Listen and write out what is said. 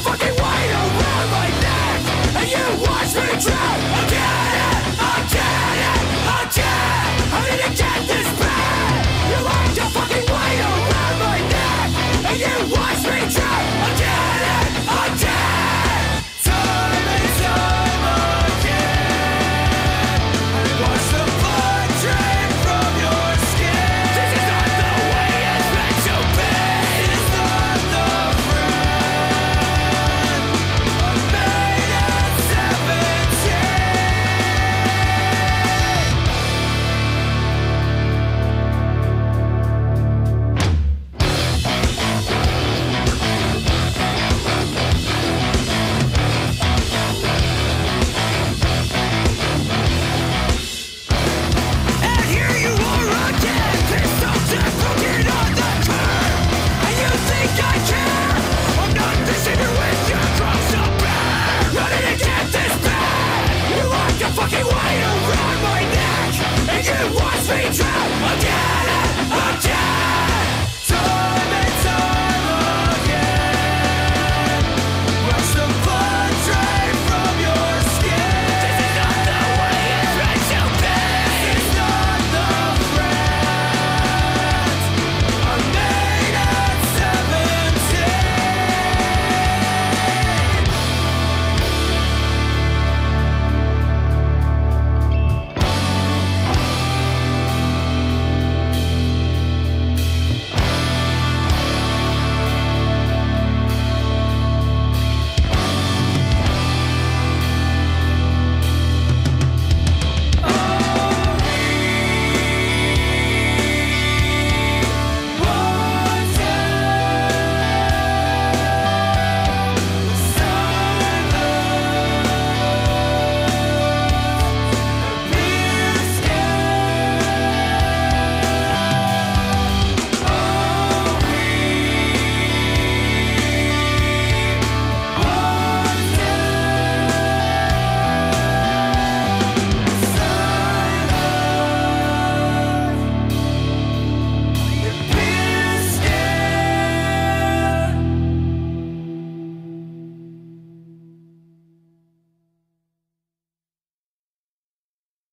fucking weight around my neck, and you watch me drown. Saints